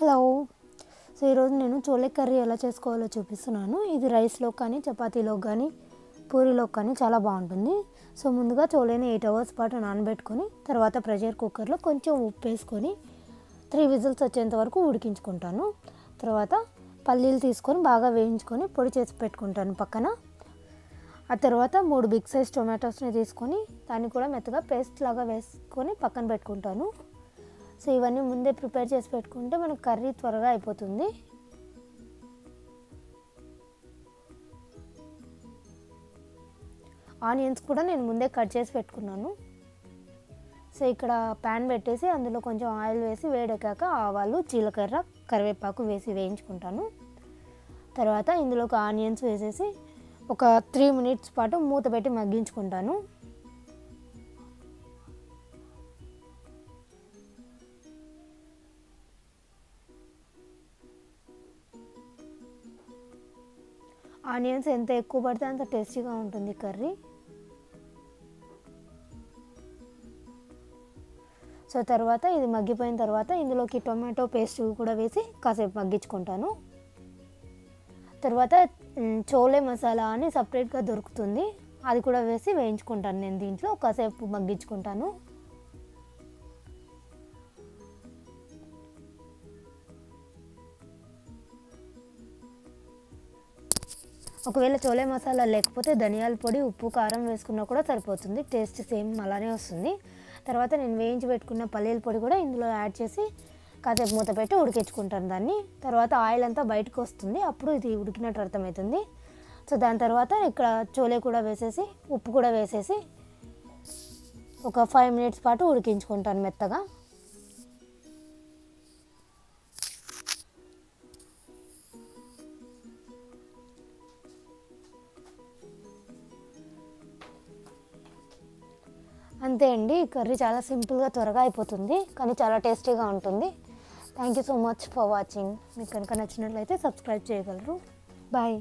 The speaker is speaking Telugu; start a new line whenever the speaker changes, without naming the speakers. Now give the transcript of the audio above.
హలో సో ఈరోజు నేను చోలే కర్రీ ఎలా చేసుకోవాలో చూపిస్తున్నాను. ఇది రైస్లో కానీ చపాతీలో కానీ పూరీలో కానీ చాలా బాగుంటుంది. సో ముందుగా చోలేని ఎయిట్ అవర్స్ పాటు నానబెట్టుకొని తర్వాత ప్రెషర్ కుక్కర్లో కొంచెం ఉప్పు వేసుకొని త్రీ విజిల్స్ వచ్చేంత వరకు ఉడికించుకుంటాను. తర్వాత పల్లీలు తీసుకొని బాగా వేయించుకొని పొడి చేసి పెట్టుకుంటాను పక్కన. ఆ తర్వాత మూడు బిగ్ సైజ్ టొమాటోస్ని తీసుకొని దాన్ని కూడా మెత్తగా పేస్ట్ లాగా వేసుకొని పక్కన పెట్టుకుంటాను. సో ఇవన్నీ ముందే ప్రిపేర్ చేసి పెట్టుకుంటే మనకు కర్రీ త్వరగా అయిపోతుంది. ఆనియన్స్ కూడా నేను ముందే కట్ చేసి పెట్టుకున్నాను. సో ఇక్కడ ప్యాన్ పెట్టేసి అందులో కొంచెం ఆయిల్ వేసి వేడెక్కాక ఆవాలు జీలకర్ర కరివేపాకు వేసి వేయించుకుంటాను. తర్వాత ఇందులోకి ఆనియన్స్ వేసేసి ఒక త్రీ మినిట్స్ పాటు మూత పెట్టి మగ్గించుకుంటాను. ఆనియన్స్ ఎంత ఎక్కువ పడితే అంత టేస్టీగా ఉంటుంది కర్రీ. సో తర్వాత ఇది మగ్గిపోయిన తర్వాత ఇందులోకి టొమాటో పేస్ట్ కూడా వేసి కాసేపు మగ్గించుకుంటాను. తర్వాత చోలే మసాలా అని సపరేట్గా దొరుకుతుంది. అది కూడా వేసి వేయించుకుంటాను నేను దీంట్లో కాసేపు మగ్గించుకుంటాను. ఒకవేళ చోలే మసాలా లేకపోతే ధనియాల పొడి ఉప్పు కారం వేసుకున్నా కూడా సరిపోతుంది. టేస్ట్ సేమ్ అలానే వస్తుంది. తర్వాత నేను వేయించి పెట్టుకున్న పల్లీల పొడి కూడా ఇందులో యాడ్ చేసి కాసేపు మూత పెట్టి ఉడికించుకుంటాను దాన్ని. తర్వాత ఆయిల్ అంతా బయటకు వస్తుంది. అప్పుడు ఇది ఉడికినట్టు అర్థమవుతుంది. సో దాని తర్వాత ఇక్కడ చోలే కూడా వేసేసి ఉప్పు కూడా వేసేసి ఒక ఫైవ్ మినిట్స్ పాటు ఉడికించుకుంటాను మెత్తగా. అంతే అండి. ఈ కర్రీ చాలా సింపుల్గా త్వరగా అయిపోతుంది కానీ చాలా టేస్టీగా ఉంటుంది. Thank you so much for watching మీకు కనుక నచ్చినట్లయితే సబ్స్క్రైబ్ చేయగలరు. బాయ్